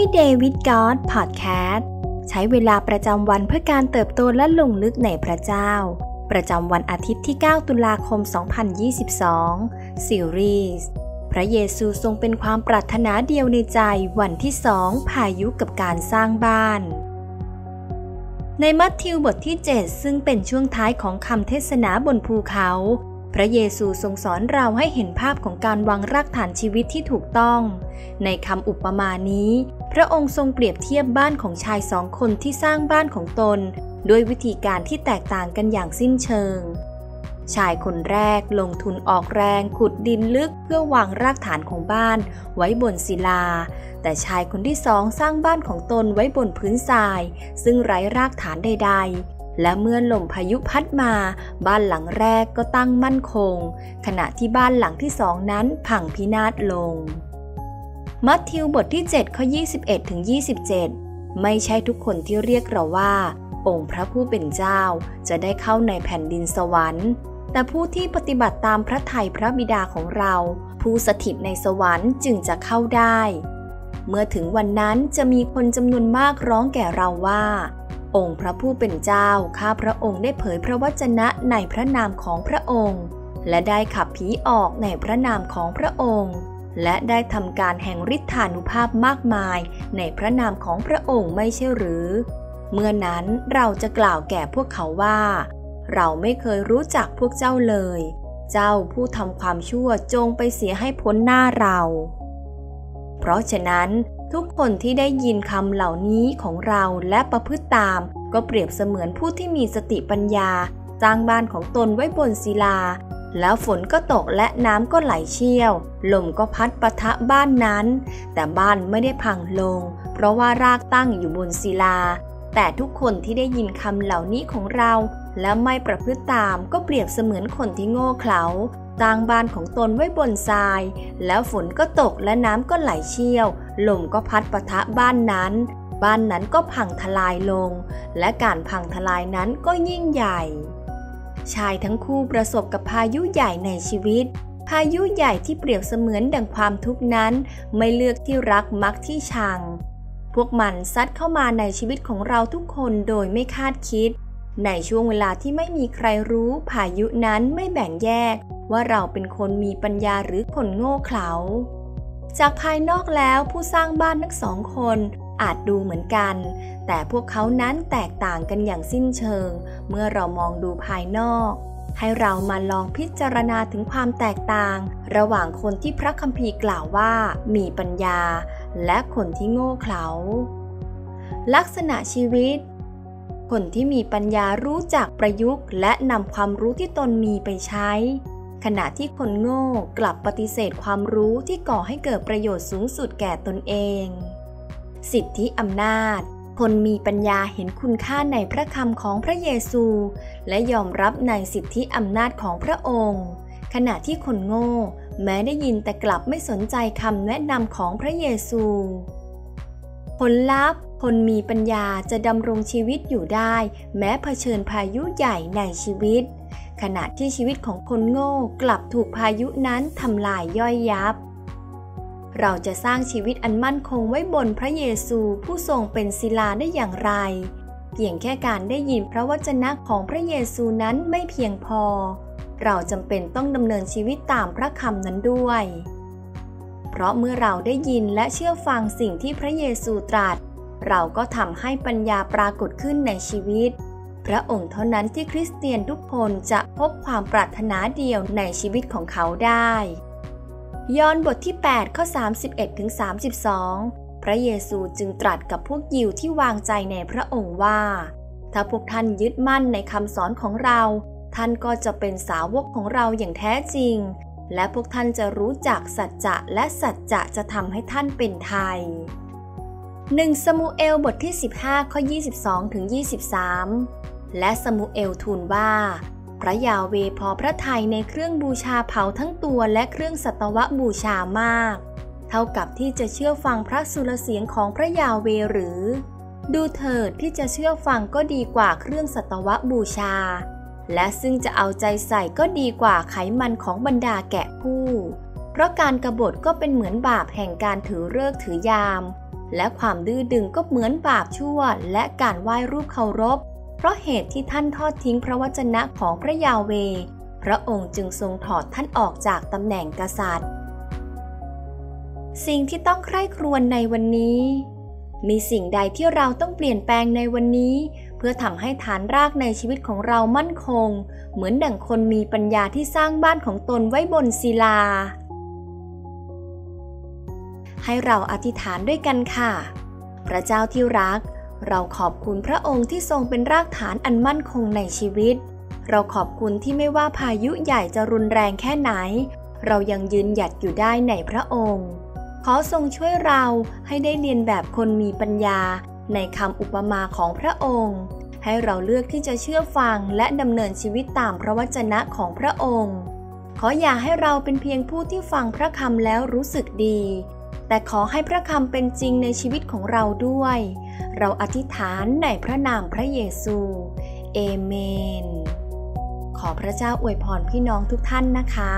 Everyday with God Podcast ใช้เวลาประจำวันเพื่อการเติบโตและลงลึกในพระเจ้า ประจำวันอาทิตย์ที่ 9 ตุลาคม 2022 ซีรีส์พระเยซูทรงเป็นความปรารถนาเดียวในใจวันที่สองพายุกับการสร้างบ้าน ในมัทธิวบทที่ 7 ซึ่งเป็นช่วงท้ายของคำเทศนาบนภูเขา พระเยซูทรงสอนเราให้เห็นภาพของการวางรากฐานชีวิตที่ถูกต้อง ในคำอุปมานี้ พระองค์ทรงเปรียบเทียบบ้านของชายสองคนที่สร้างบ้านของตน ด้วยวิธีการที่แตกต่างกันอย่างสิ้นเชิง ชายคนแรกลงทุนออกแรงขุดดินลึกเพื่อวางรากฐานของบ้านไว้บนศิลา แต่ชายคนที่สองสร้างบ้านของตนไว้บนพื้นทราย ซึ่งไร้รากฐานใด ๆ และเมื่อลมพายุพัดมา บ้านหลังแรกก็ตั้งมั่นคง ขณะที่บ้านหลังที่สองนั้นพังพินาศลง มัทธิวบทที่ 7 ข้อ 21ถึง27 ไม่ใช่ทุกคนที่เรียกเราว่า องค์พระผู้เป็นเจ้าจะได้เข้าในแผ่นดินสวรรค์ แต่ผู้ที่ปฏิบัติตามพระทัยพระบิดาของเรา ผู้สถิตในสวรรค์จึงจะเข้าได้ เมื่อถึงวันนั้นจะมีคนจำนวนมากร้องแก่เราว่า องค์พระผู้เป็นเจ้า ข้าพระองค์ได้เผยพระวจนะในพระนามของพระองค์ และได้ขับผีออกในพระนามของพระองค์ และได้ทำการแห่งฤทธานุภาพมากมายในพระนามของพระองค์ไม่ใช่หรือ เมื่อนั้นเราจะกล่าวแก่พวกเขาว่า เราไม่เคยรู้จักพวกเจ้าเลย เจ้าผู้ทำความชั่วจงไปเสียให้พ้นหน้าเรา เพราะฉะนั้น ทุกคนที่ได้ยินคำเหล่านี้ของเราและประพฤติตาม ก็เปรียบเสมือนผู้ที่มีสติปัญญาสร้างบ้านของตนไว้บนศิลา แล้วฝนก็ตกและน้ำก็ไหลเชี่ยว ลมก็พัดปะทะบ้านนั้น แต่บ้านไม่ได้พังลง เพราะว่ารากตั้งอยู่บนศิลา แต่ทุกคนที่ได้ยินคำเหล่านี้ของเรา และไม่ประพฤติตามก็เปรียบเสมือนคนที่โง่เขลาสร้างบ้านของตนไว้บนทราย แล้วฝนก็ตกและน้ำก็ไหลเชี่ยว ลมก็พัดปะทะบ้านนั้น บ้านนั้นก็พังทลายลง และการพังทลายนั้นก็ยิ่งใหญ่ ชายทั้งคู่ประสบกับพายุใหญ่ในชีวิต พายุใหญ่ที่เปรียบเสมือนดังความทุกข์นั้น ไม่เลือกที่รักมักที่ชัง พวกมันซัดเข้ามาในชีวิตของเราทุกคนโดยไม่คาดคิด ในช่วงเวลาที่ไม่มีใครรู้พายุนั้นไม่แบ่งแยกว่าเราเป็นคนมีปัญญาหรือคนโง่เขลา จากภายนอกแล้วผู้สร้างบ้านทั้งสองคนอาจดูเหมือนกัน แต่พวกเขานั้นแตกต่างกันอย่างสิ้นเชิง เมื่อเรามองดูภายนอก ให้เรามาลองพิจารณาถึงความแตกต่าง ระหว่างคนที่พระคัมภีร์กล่าวว่ามีปัญญา และคนที่โง่เขลา ลักษณะชีวิต คนที่มีปัญญารู้จักประยุกต์ และนำความรู้ที่ตนมีไปใช้ ขณะที่คนโง่กลับปฏิเสธความรู้ที่ก่อให้เกิดประโยชน์สูงสุดแก่ตนเอง สิทธิอำนาจ คนมีปัญญาเห็นคุณค่าในพระคำของพระเยซู และยอมรับในสิทธิอำนาจของพระองค์ ขณะที่คนโง่ แม้ได้ยินแต่กลับไม่สนใจคำแนะนำของพระเยซู ผลลัพธ์คนมีปัญญาจะดำรงชีวิตอยู่ได้ แม้เผชิญพายุใหญ่ในชีวิต ขณะที่ชีวิตของคนโง่กลับถูกพายุนั้นทำลายย่อยยับ เราจะสร้างชีวิตอันมั่นคงไว้บนพระเยซูผู้ทรงเป็นศิลาได้อย่างไร เพียงแค่การได้ยินพระวจนะของพระเยซูนั้นไม่เพียงพอ เราจำเป็นต้องดำเนินชีวิตตามพระคำนั้นด้วย เพราะเมื่อเราได้ยินและเชื่อฟังสิ่งที่พระเยซูตรัส เราก็ทำให้ปัญญาปรากฏขึ้นในชีวิต พระองค์เท่านั้นที่คริสเตียนทุกคนจะพบความปรารถนาเดียวในชีวิตของเขาได้ ยอห์นบทที่ 8 ข้อ 31ถึง32 พระเยซูจึงตรัสกับพวกยิวที่วางใจในพระองค์ว่า ถ้าพวกท่านยึดมั่นในคำสอนของเรา ท่านก็จะเป็นสาวกของเราอย่างแท้จริง และพวกท่านจะรู้จักสัจจะและสัจจะจะทำให้ท่านเป็นไทย1สมูเอลบทที่ 15 ข้อ 22ถึง23 และสมุเอลทูลว่า พระยาเวพอพระทัยในเครื่องบูชาเผาทั้งตัวและเครื่องสัตวบูชามาก เท่ากับที่จะเชื่อฟังพระสุรเสียงของพระยาเวหรือ ดูเถิดที่จะเชื่อฟังก็ดีกว่าเครื่องสัตวบูชา และซึ่งจะเอาใจใส่ก็ดีกว่าไขมันของบรรดาแกะผู้เพราะการกรบฏก็เป็นเหมือนบาปแห่งการถือเลิกถือยาม และความดื้อดึงก็เหมือนบาปชั่วและการไหว้รูปเคารพ เพราะเหตุที่ท่านทอดทิ้งพระวจนะของพระยาเว พระองค์จึงทรงถอดท่านออกจากตำแหน่งกษัตริย์ สิ่งที่ต้องใคร่ครวญในวันนี้ มีสิ่งใดที่เราต้องเปลี่ยนแปลงในวันนี้ เพื่อทำให้ฐานรากในชีวิตของเรามั่นคง เหมือนดั่งคนมีปัญญาที่สร้างบ้านของตนไว้บนศิลา ให้เราอธิษฐานด้วยกันค่ะ พระเจ้าที่รัก เราขอบคุณพระองค์ที่ทรงเป็นรากฐานอันมั่นคงในชีวิต เราขอบคุณที่ไม่ว่าพายุใหญ่จะรุนแรงแค่ไหน เรายังยืนหยัดอยู่ได้ในพระองค์ ขอทรงช่วยเราให้ได้เรียนแบบคนมีปัญญา ในคำอุปมาของพระองค์ ให้เราเลือกที่จะเชื่อฟังและดำเนินชีวิตตามพระวจนะของพระองค์ ขออย่าให้เราเป็นเพียงผู้ที่ฟังพระคำแล้วรู้สึกดี แต่ขอให้พระคำเป็นจริงในชีวิตของเราด้วย เราอธิษฐานในพระนามพระเยซูเอเมน ขอพระเจ้าอวยพรพี่น้องทุกท่านนะคะ